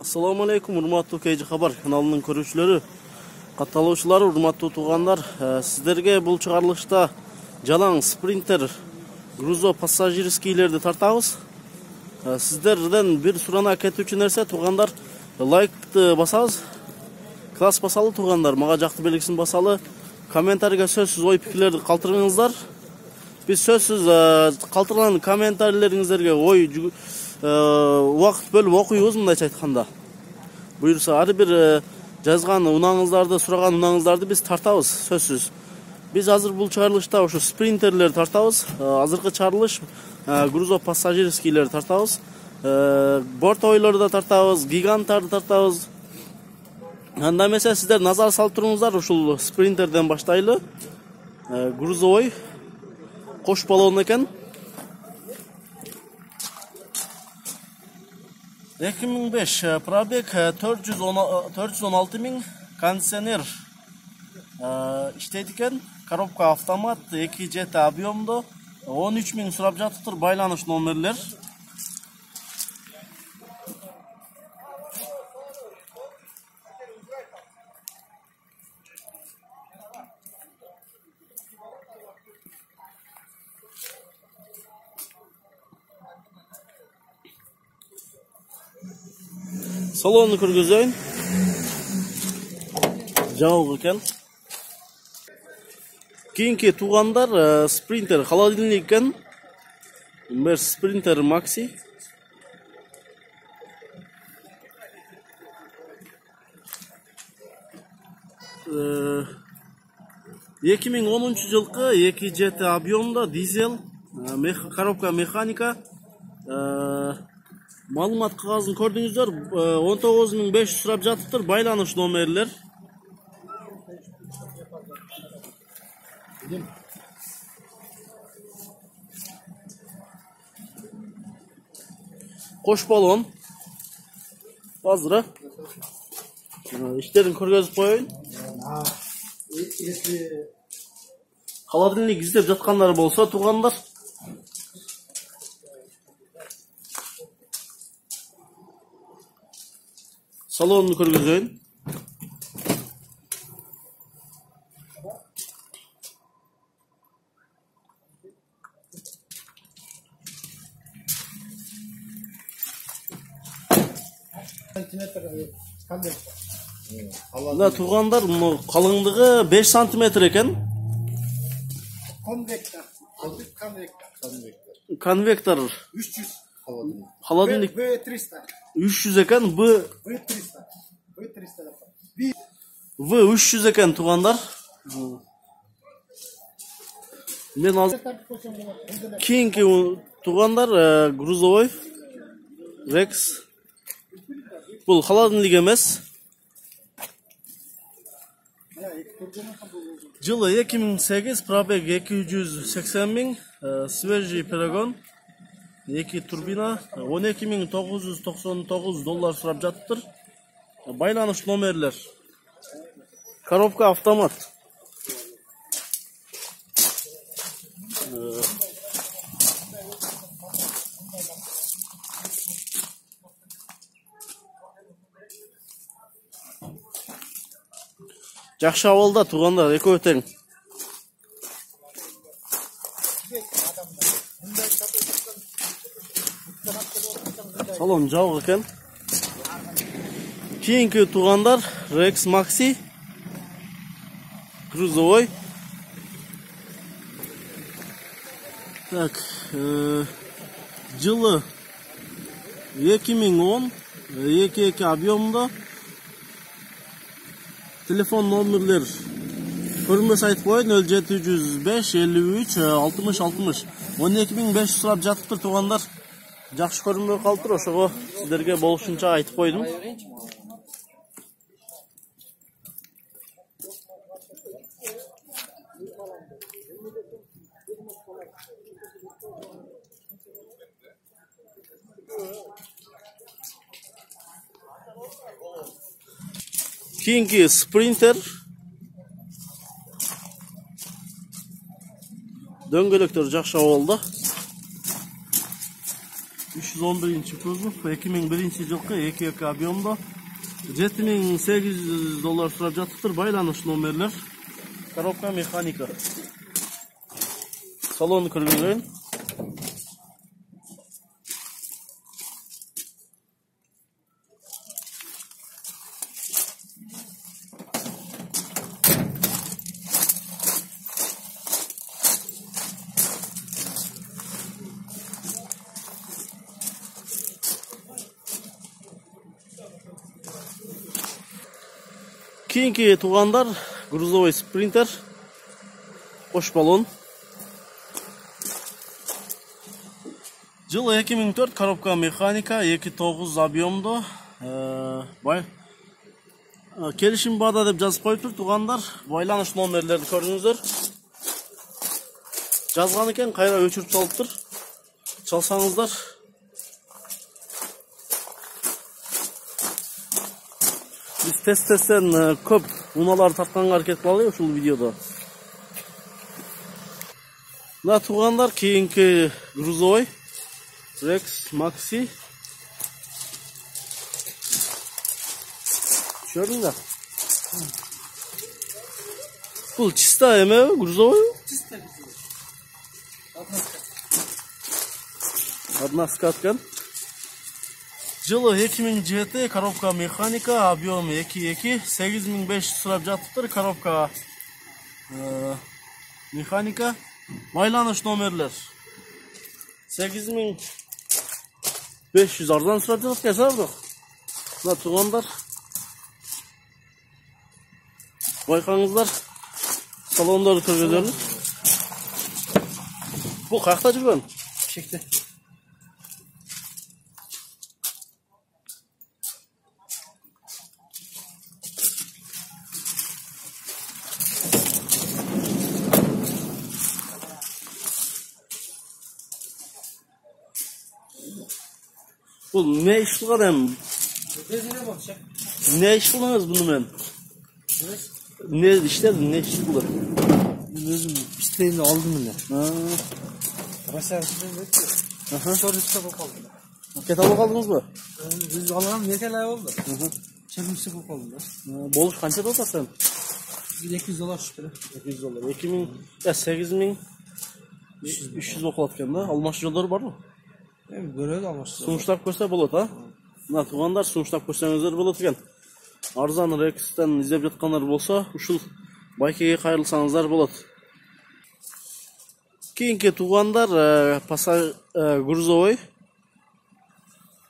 Ассаламу алейкум, урматтуу KG Хабар каналынын көрүүчүлөрү, катталуучулары, урматтуу туугандар. Сиздерге бул чыгарылышта жалаң спринтер грузо пассажирскийлерди тартабыз. Сиздерден бир сурана кетүүчү нерсе туугандар, лайкты басабыз. Класс басалы туугандар, мага жакты белгисин басалы. Комментарийге сөзсүз ой пикирлерди калтырыңыздар. Биз сөзсүз калтырган комментарийлериңиздерге ой убакыт бөлүп окуйбуз мындайча айтканда буюрса ар бир жазган унааңыздарды сураган унааңыздарды биз тартабыз сөзсүз биз азыр бул чыгарылышта ушу спринтерлерди тартабыз азыркы чыгарылыш грузо пассажирскийлерди тартабыз бортовойлорду да тартабыз гиганттарды тартабыз анда эмесе сиздер назар салып туруңуздар ушул спринтерден баштайлы. Грузовой кош баллон экен. Эки миң беш пробег төрт жүз он алты миң кондиционер иштейт экен коробка автомат эки жети объемдо он үч миң сурап жатыптыр байланыш номерлер салонду көргөзөйүн жабык экен кийинки туугандар спринтер холодильник экен мерс спринтер макси. Эки миң онунчу жылкы эки жети объемдо дизель коробка механика. Тогуз миң беш жүз сурап жатыптыр байланыш номерлер. Кош баллон азыр иштерин көргөзүп коеюн. Если холодильник издеп жаткандар болсо туугандар. Салонун көргөзөйүн мына туугандар мына калыңдыгы беш сантиметр экен конвектор конвектор үч жүз холодильник б триста үч жүз экен б б триста в үч жүз экен туугандар мен азыр кийинки туугандар грузовой рекс бул холодильник эмес жылы эки миң сегиз пробег эки жүз сексен миң свежий перегон эки турбина он эки миң тогуз жүз токсон тогуз доллар сурап жатыптыр байланыш номерлер. Коробка автомат. Жакшы абалда туугандар экөө тең салон жабык экен кийинки туугандар рекс макси грузовой так жылы эки миң он эки эки объемдо телефон номерлер алтымыш алтымыш он эки миң беш жүз сурап жатыптыр туугандар жакшы көрүнбөй калыптыр ошого сиздерге болушунча айтып койдум кийинки спринтер дөңгөлөктөр жакшы абалда үч жүз он биринчи кузов эки миң биринчи жылкы эки эки объемдо жети миң сегиз жүз доллар сурап жатыптыр байланыш номерлер коробка механика салонду көргөзөйүн кийинки туугандар грузовой спринтер кош баллон жыл эки миң төрт коробка механика эки тогуз объемдо бай келишим баада деп жазып коюптур туугандар байланыш номерлерди көрүңүздөр жазган экен кайра өчүрүп салыптыр чалсаңыздар биз тез тезден э, көп унааларды тартканга аракет кылалы ушул видеодо мына туугандар кийинки грузовой Rex Maxi. Gördün da. Бұл чисто эме грузовой? Чисто Одна скатка. Жылы 2007 коробка механика, объем 2.2, 8500 сұрап жатыптыр коробка. Механика. Байланыш номерлер. 8000 500 арзан сұрап жатыр екен бірақ мына туғандар. Байқаңыздар. Салондарды көргендеріңіз бұл қай жақта жүрген? Шекте. Oğlum ne iş bu adam? Ne iş bulanız bunu ben? Ne işler ne iş bular? Özüm pisteğini aldım yine. Ha. Başlar sizin ne? Aha. Sonra üstte bakalım. Katalog aldınız mı? Biz alalım ne kadar oldu? Hı hı. Çelimsi bu konuda. Boluş kaç lira olmasın? 200 dolar şükür. 200 dolar. 2000, ya 8000 300, 300 okul atken de. Almaş yolları var mı? Эми көрөдү алмашты сунуштап көрсе болады а мына туғандар сунуштап көрсеңіздер болады екен арзан рекстен іздеп жатқандар болса ушул байкеге кайрылсаңыздар болот кийинки туугандар грузовой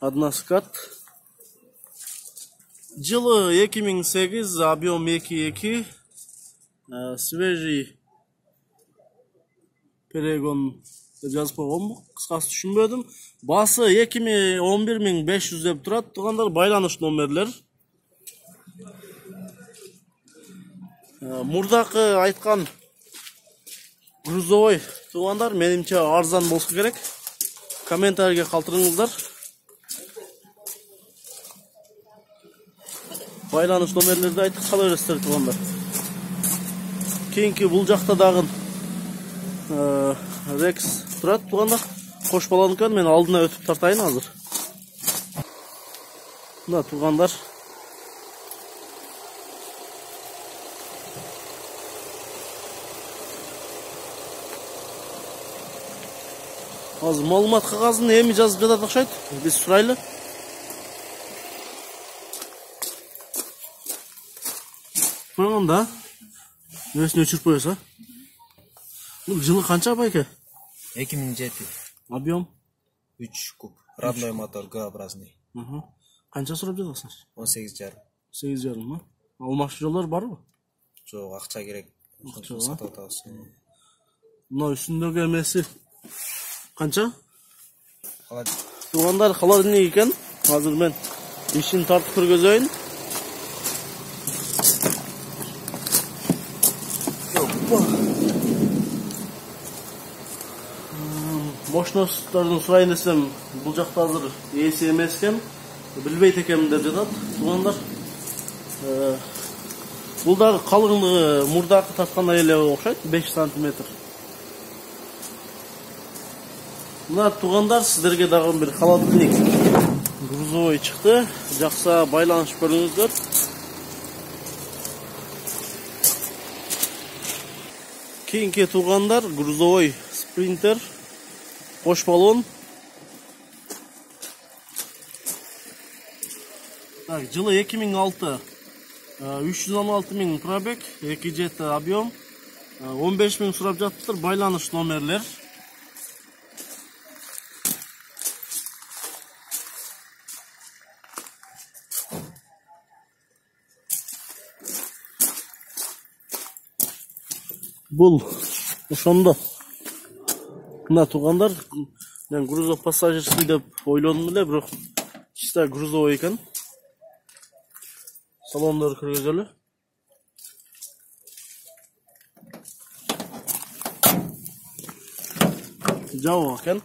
одна скат жылы эки миң сегиз объем эки эки свежий перегон жазып койгонмун кыскасы түшүнбөдүм баасы эки миң он бир миң беш жүз деп турат туугандар байланыш номерлер мурдакы айткан грузовой туугандар менимче арзан болсо керек комментарийге калтырыңыздар байланыш номерлерди айтып кала бересиздер туугандар кийинки бул жакта дагы э, рекс турат туугандар кош баланы экен мен алдына өтүп тартайын азыр. Мына туугандар азыр маалымат кагазын эми жазып жатат окшойт биз сурайлы көргөн да. Нерсini өчүрүп коесуз а? Бул жылы канча байке эки миң жети объем? Үч куб. Родной мотор г-образный Мгм. канча сурап жатасың он сегиз жарым. Сегиз жарым а? Алмакчы жолдор барбы жок акча керек. Акча, а? сатып атабыз мына үстүндөгү эмеси канча Кала- туугандар холодильник экен азыр мен ишин тартып көргөзөйүн мощностторун сурайын десем бул жакта азыр ээси эмес экен билбейт экенмин деп жатат туугандар Э, бул дагы калыңдыгы мурдакы тарткандай эле окшойт беш сантиметр мына туугандар сиздерге дагы бир холодильник грузовой чыкты жакса байланышып көрүңүздөр кийинки туугандар грузовой спринтер кош баллон так жылы эки миң алты үч жүз он алты миң пробег эки жети объем он беш миң сурап жатыптыр байланыш номерлер бул ошондо мына туугандар мен грузо пассажирский деп ойлодум эле бирок чисто грузовой экен салондору киргизелү жабык экен